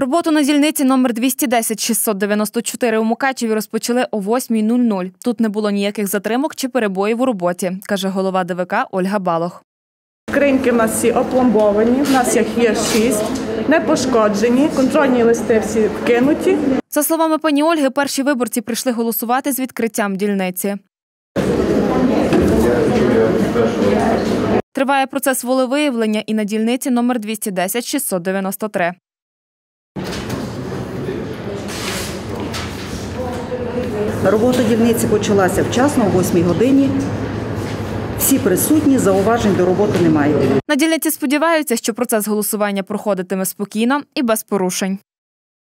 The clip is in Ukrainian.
Роботу на дільниці номер 210 694 у Мукачеві розпочали о 8.00. Тут не було ніяких затримок чи перебоїв у роботі, каже голова ДВК Ольга Балох. Скриньки в нас всі опломбовані, в нас їх є шість, не пошкоджені, контрольні листи всі вкинуті. За словами пані Ольги, перші виборці прийшли голосувати з відкриттям дільниці. Триває процес волевиявлення і на дільниці номер 210 693. Робота дільниці почалася вчасно, о 8 годині. Всі присутні, зауважень до роботи немає. На дільниці сподіваються, що процес голосування проходитиме спокійно і без порушень.